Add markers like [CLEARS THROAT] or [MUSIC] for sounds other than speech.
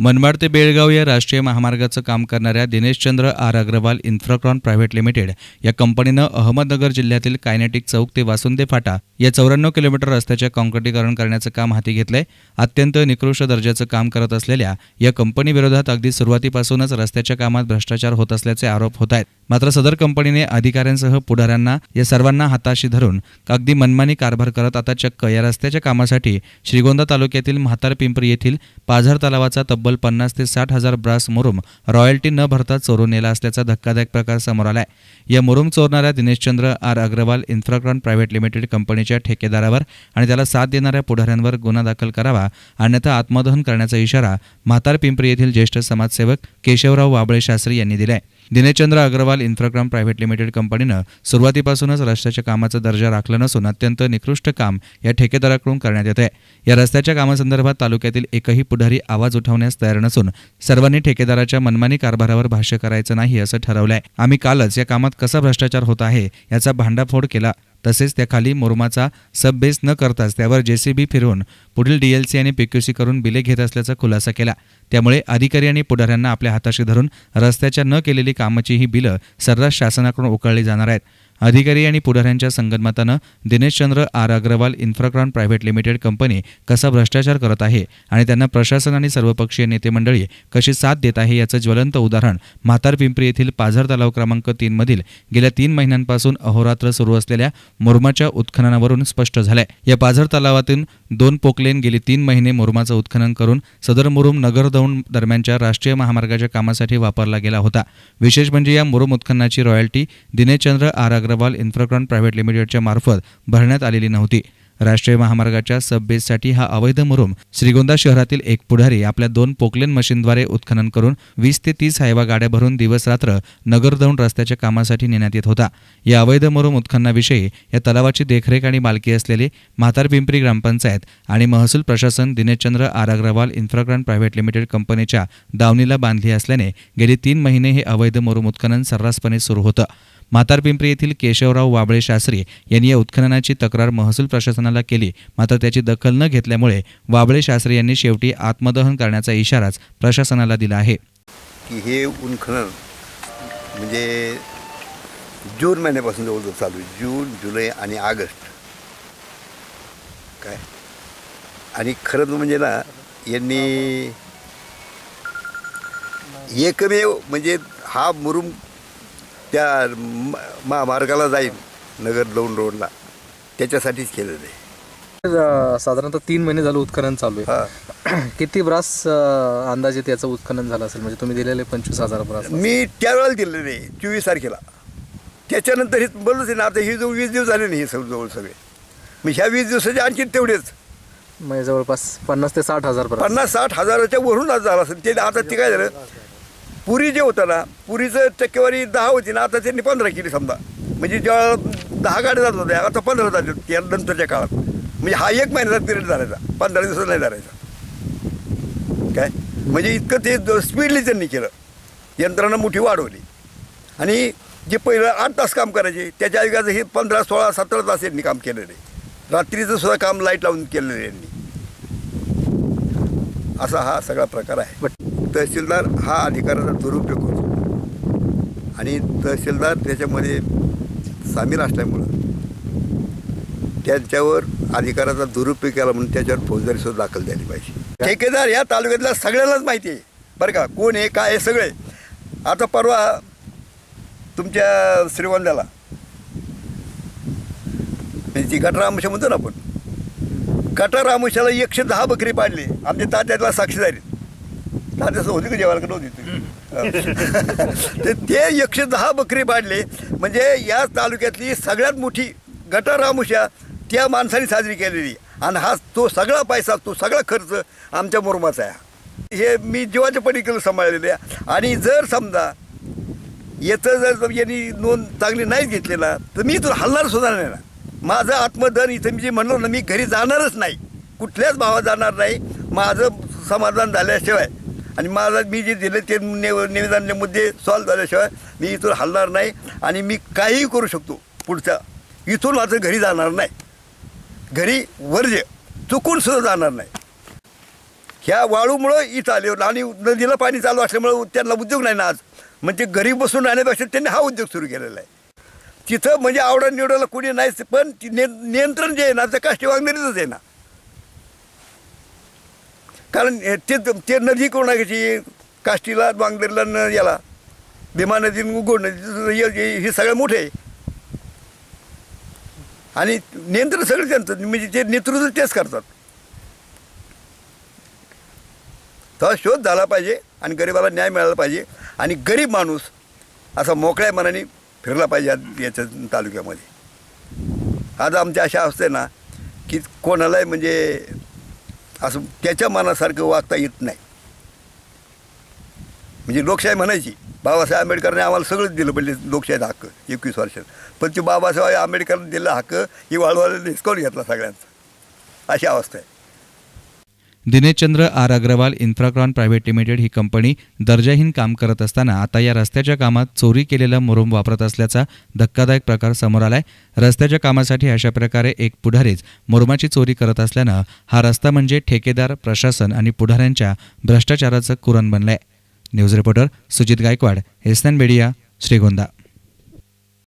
मनमाड ते बेळगाव या राष्ट्रीय महामार्गाचं काम करणाऱ्या Dineshchandra R Agrawal Infracon Private Limited या कंपनीनं अहमदनगर जिल्ह्यातील कायनेटिक चौक ते वासुंदे फाटा या चौऱ्याण्णव किलोमीटर रस्त्याचे कॉन्क्रिटीकरण करण्याचं काम हाती घेतलंय. अत्यंत निकृष्ट दर्जाचं काम करत असलेल्या या कंपनीविरोधात अगदी सुरुवातीपासूनच रस्त्याच्या कामात भ्रष्टाचार होत असल्याचे आरोप होत आहेत मात्र सदर कंपनीने अधिकाऱ्यांसह पुढाऱ्यांना या सर्वांना हाताशी धरून अगदी मनमानी कारभार करत आता चक्क या रस्त्याच्या कामासाठी श्रीगोंदा तालुक्यातील म्हातार पिंपरी येथील पाझर तलावाचा तब्बल पन्नास ते साठ हजार ब्रास मुरुम रॉयल्टी न भरता चोरून नेला असल्याचा धक्कादायक प्रकार समोर आलाय. या मुरुम चोरणाऱ्या Dineshchandra R. Agrawal Infracon Private Limited कंपनीच्या ठेकेदारावर आणि त्याला साथ देणाऱ्या पुढाऱ्यांवर गुन्हा दाखल करावा अन्यथा आत्मदहन करण्याचा इशारा म्हातार पिंपरी येथील ज्येष्ठ समाजसेवक केशवराव वाबळे शास्त्री यांनी दिलाय. Dineshchandra Agrawal Infracon Private Limited कंपनीनं सुरुवातीपासूनच रस्त्याच्या कामाचा दर्जा राखला नसून अत्यंत निकृष्ट काम या ठेकेदाराकडून करण्यात येत आहे या रस्त्याच्या कामासंदर्भात तालुक्यातील एकही पुढारी आवाज उठवण्यास तयार नसून सर्वांनी ठेकेदाराच्या मनमानी कारभारावर भाष्य करायचं नाही असं ठरवलंय. आम्ही कालच या कामात कसा भ्रष्टाचार होत आहे याचा भांडाफोड केला. तसेच त्याखाली मोरमाचा सब बेस न करताच त्यावर जेसीबी फिरवून पुढील डीएलसी आणि पीक्यूसी करून बिले घेत असल्याचा खुलासा केला. त्यामुळे अधिकारी आणि पुढाऱ्यांना आपल्या हाताशी धरून रस्त्याच्या न केलेली कामाची ही बिलं सर्रास शासनाकडून उकळली जाणार आहेत. अधिकारी आणि पुढाऱ्यांच्या संगनमतानं Dineshchandra R Agrawal Infracon Private Limited company कसा भ्रष्टाचार करत आहे आणि त्यांना प्रशासन आणि सर्वपक्षीय नेते मंडळी कशी साथ देत आहे याचं ज्वलंत उदाहरण म्हातार पिंपरी येथील पाझर तलाव क्रमांक तीनमधील गेल्या तीन महिन्यांपासून अहोरात्र सुरू असलेल्या मुरमाच्या उत्खननावरून स्पष्ट झालंय. या पाझर तलावातून दोन पोकलेन गेली तीन महिने मुरमाचं उत्खनन करून सदर मुरुम नगर दौंड दरम्यानच्या राष्ट्रीय महामार्गाच्या कामासाठी वापरला गेला होता. विशेष म्हणजे या मुरुम उत्खननाची royalty Dineshchandra R Agrawal Infracon Private लिमिटेडच्या मार्फत भरण्यात आलेली नव्हती. राष्ट्रीय महामार्गाच्या सब बेससाठी हा अवैध मुरुम श्रीगोंदा शहरातील एक पुढारी आपल्या दोन पोकलेन मशीनद्वारे उत्खनन करून वीस ते तीस हायवा गाड्या भरून दिवस रात्र नगरदौंड रस्त्याच्या कामासाठी नेण्यात येत होता. या अवैध मुरुम उत्खननाविषयी या तलावाची देखरेख आणि मालकी असलेली म्हातार पिंपरी ग्रामपंचायत आणि महसूल प्रशासन Dineshchandra R. Agrawal Infracon Private Limited कंपनीच्या दावणीला बांधली असल्याने गेली तीन महिने हे अवैध मुरुम उत्खनन सर्रासपणे सुरू होतं. म्हातार पिंपरी येथील केशवराव वाबळे शास्त्री यांनी या उत्खननाची तक्रार महसूल प्रशासनाला केली. मात्र त्याची दखल न घेतल्यामुळे वाबळे शास्त्री यांनी शेवटी आत्मदहन करण्याचा इशाराच प्रशासनाला दिला आहे. की हे उत्खनन म्हणजे जून महिन्यापासून जवळजवळ चालू आहे. जून जुलै आणि ऑगस्ट. काय? आणि खरंच म्हणजे ना यांनी एकमेव म्हणजे हा मुरुम त्या म- महामार्गाला जाईल नगर दौंड रोडला. त्याच्यासाठीच आहे. अ, साधारणतः तीन महिने झालं उत्खनन चालू आहे. [CLEARS THROAT] किती ब्रास अ, अंदाजे त्याचं उत्खनन झालं असेल? म्हणजे तुम्ही दिलेले पंचवीस हजार ब्रास मी त्यावेळेला दिलेलं आहे चोवीस तारखेला. त्याच्यानंतर हे आहे ना आता हे जवळ वीस दिवस झाले नाही हे सग जवळ सगळे. मग ह्या वीस दिवसाचे आणखी तेवढेच. म्हणजे जवळपास पन्नास ते साठ हजार ब्रास. पन्नास साठ हजाराच्या वरून आज झाला असेल. ते आता ते काय झालं? पुरी जे होतं ना पुरीचं टक्केवारी दहा होती ना आता त्यांनी पंधरा केली समजा. म्हणजे जेव्हा दहा गाड्या जात होत्या आता पंधरा झाले त्या नंतरच्या काळात. म्हणजे हा एक महिन्याचा पिरियड झालायचा पंधरा दिवसात नाही झालायचा. काय? म्हणजे इतकं ते स्पीडली त्यांनी केलं. यंत्रणा मोठी वाढवली. आणि जे पहिलं आठ तास काम करायचे त्याच्या आयुगाचं हे पंधरा सोळा सतरा तास यांनी काम केलेलं. आहे रात्रीचं सुद्धा काम लाइट लावून केलेलं आहे यांनी. असा हा सगळा प्रकार आहे. बट तहसीलदार हा अधिकाराचा दुरुपयोग होतो आणि तहसीलदार त्याच्यामध्ये सामील असल्यामुळं त्यांच्यावर अधिकाराचा दुरुपयोग केला म्हणून त्याच्यावर फौजदारी सुद्धा दाखल झाली पाहिजे. ठेकेदार या तालुक्यातल्या सगळ्यांनाच माहिती आहे. बरं का कोण आहे काय आहे सगळे. आता परवा तुमच्या श्रीगोंद्याला म्हणजे ती गटरामशा म्हणतो ना आपण गटरामशाला एकशे दहा बकरी पाडली. आमच्या तात्यातला साक्षीदारी तात्याचं होती का जेवायला नव्हती [LAUGHS] तर ते एकशे दहा बकरी पाडले म्हणजे या तालुक्यातली सगळ्यात मोठी गटारामुषा त्या माणसाने साजरी केलेली. आणि हा तो सगळा पैसा तो सगळा खर्च आमच्या मुरमाचा आहे. हे मी जीवाच्या पलीकडे सांभाळलेले आणि जर समजा याचं जर यांनी नोंद चांगली नाहीच घेतली ना तर मी तुला हलणार सुद्धा नाही ना. माझं आत्मधन इथं मी जे म्हणलो ना मी घरी जाणारच नाही. कुठल्याच भावात जाणार नाही. माझं समाधान झाल्याशिवाय. आणि मला मी जे दिले ते नेव निवेदन मुद्दे सॉल्व झाल्याशिवाय मी इथून हलणार नाही आणि मी काहीही करू शकतो पुढच्या. इथून माझं घरी जाणार नाही. घरी वर्ज्य चुकून सुद्धा जाणार नाही. ह्या वाळूमुळं इथं आले आणि नदीला पाणी चालू असल्यामुळं त्यांना उद्योग नाही ना आज. म्हणजे घरी बसून राहण्यापेक्षा त्यांनी हा उद्योग सुरू केलेला आहे. तिथं म्हणजे आवडा निवडायला कोणी नाहीच पण नियंत्रण जे आहे ना ते काष्टी वागणारीच आहे ना. कारण हे- ते ते नदी कोणाची काष्टीला बांगलेरला न याला. भीमा नदी गोड नदी हे- सगळं मोठे आहे. आणि नियंत्रण सगळं त्यांचं म्हणजे ते नेतृत्व तेच करतात. तर शोध झाला पाहिजे आणि गरिबाला न्याय मिळाला पाहिजे आणि गरीब माणूस असा मोकळ्या मनाने फिरला पाहिजे याच्या तालुक्यामध्ये. आज आमच्या अशा असते ना की कोणालाही म्हणजे असं त्याच्या मनासारखं वागता येत नाही. म्हणजे लोकशाही म्हणायची बाबासाहेब आंबेडकरने आम्हाला सगळंच दिलं पहिले लोकशाहीचा हक्क एकवीस वर्षात. पण ते बाबासाहेब आंबेडकरने दिलेला हक्क ही वाळवाला डिस्काउंट घेतला सगळ्यांचा. अशी अवस्था आहे. Dineshchandra R Agrawal Infracon Private Limited ही कंपनी दर्जाहीन काम करत असताना आता या रस्त्याच्या कामात चोरी केलेला मुरुम वापरत असल्याचा धक्कादायक प्रकार समोर आलाय. रस्त्याच्या कामासाठी अशा प्रकारे एक पुढारीच मुरुमाची चोरी करत असल्यानं हा रस्ता म्हणजे ठेकेदार प्रशासन आणि पुढाऱ्यांच्या भ्रष्टाचाराचं कुरण बनलंय. News reporter Sujit Gaikwad SNN media Shrigonda.